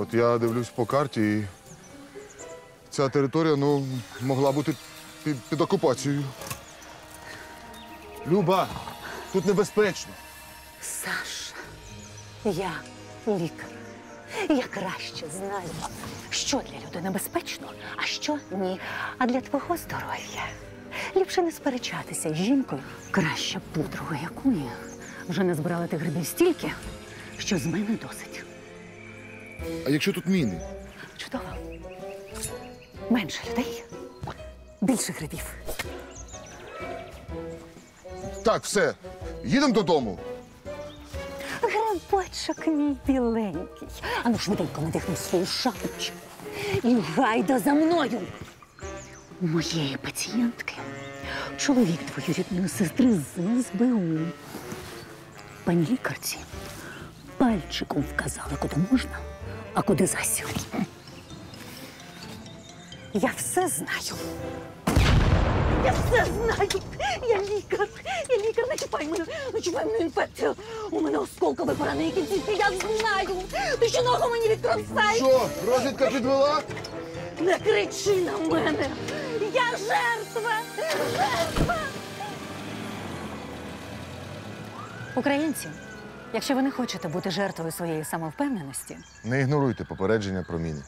От я дивлюсь по карті, і ця територія ну, могла бути під, під окупацією. Люба, тут небезпечно. Саша, я лікар. Я краще знаю, що для людини безпечно, а що ні. А для твого здоров'я ліпше не сперечатися з жінкою. Краще пудрою, яку вже не збирала тих грибів стільки, що з мене досить. А якщо тут міни? Чудово. Менше людей, більше грибів. Так, все, їдемо додому. Грибочок мій біленький. Ану швиденько надихни свою шапочку. І гайда за мною. У моєї пацієнтки чоловік двоюрідної сестри з СБУ. Пані лікарці пальчиком вказали, куди можна, а куди засіб. Я все знаю. Я все знаю. Я лікар. Я лікар, не чіпай мене, не чіпай мене інфекцію. У мене осколкове поранення кінцівки. Я знаю. Ти що ногу мені відкросай. Що, розвідка підвела? Не кричи на мене. Я жертва. Жертва. Українці, якщо ви не хочете бути жертвою своєї самовпевненості, Не ігноруйте попередження про міни.